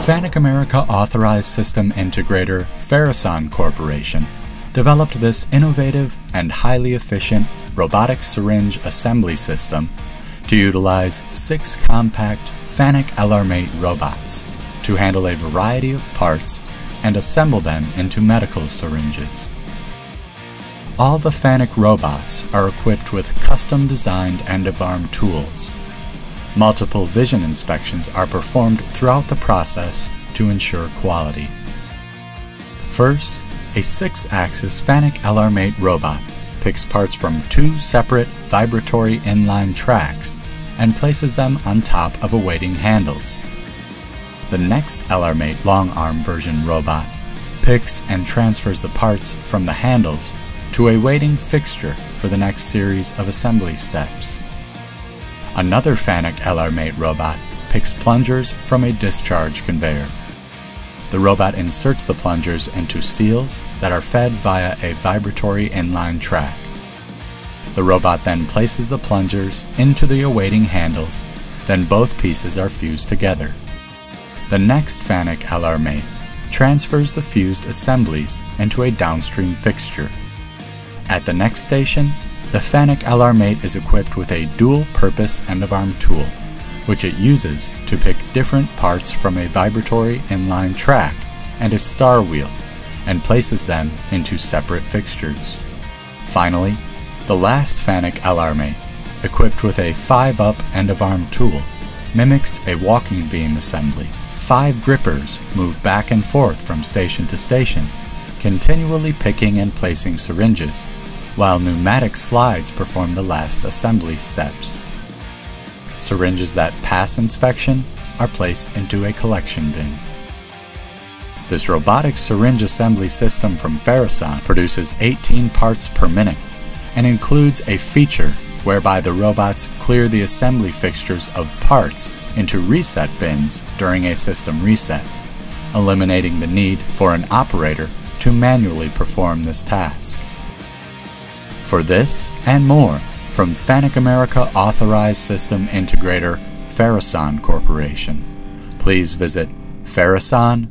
Fanuc America authorized system integrator Farason Corporation developed this innovative and highly efficient robotic syringe assembly system to utilize six compact Fanuc LR-Mate robots to handle a variety of parts and assemble them into medical syringes. All the Fanuc robots are equipped with custom-designed end-of-arm tools. Multiple vision inspections are performed throughout the process to ensure quality. First, a 6-axis Fanuc LR-Mate robot picks parts from two separate vibratory inline tracks and places them on top of awaiting handles. The next LR-Mate long arm version robot picks and transfers the parts from the handles to a waiting fixture for the next series of assembly steps. Another Fanuc LR-Mate robot picks plungers from a discharge conveyor. The robot inserts the plungers into seals that are fed via a vibratory inline track. The robot then places the plungers into the awaiting handles, then both pieces are fused together. The next Fanuc LR-Mate transfers the fused assemblies into a downstream fixture. At the next station, the Fanuc LR-Mate is equipped with a dual-purpose end-of-arm tool, which it uses to pick different parts from a vibratory inline track and a star wheel, and places them into separate fixtures. Finally, the last Fanuc LR-Mate, equipped with a 5-up end-of-arm tool, mimics a walking beam assembly. Five grippers move back and forth from station to station, continually picking and placing syringes, while pneumatic slides perform the last assembly steps. Syringes that pass inspection are placed into a collection bin. This robotic syringe assembly system from Farason produces 18 parts per minute and includes a feature whereby the robots clear the assembly fixtures of parts into reset bins during a system reset, eliminating the need for an operator to manually perform this task. For this and more from Fanuc America Authorized System Integrator Farason Corporation, please visit farason.com.